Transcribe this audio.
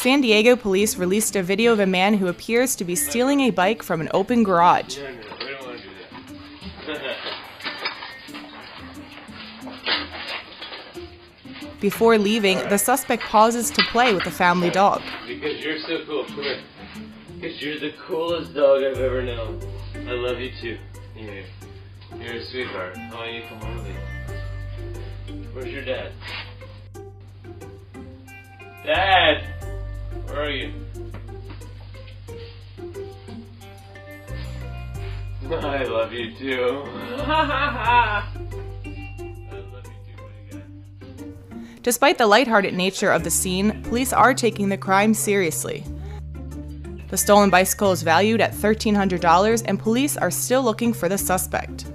San Diego police released a video of a man who appears to be stealing a bike from an open garage. Before leaving, the suspect pauses to play with the family dog. because you're so cool. Come here. Because you're the coolest dog I've ever known. I love you too. You're, you're a sweetheart. Why don't you come me? Where's your dad? Dad! Are you? I love you too. Despite the lighthearted nature of the scene, police are taking the crime seriously. The stolen bicycle is valued at $1,300 and police are still looking for the suspect.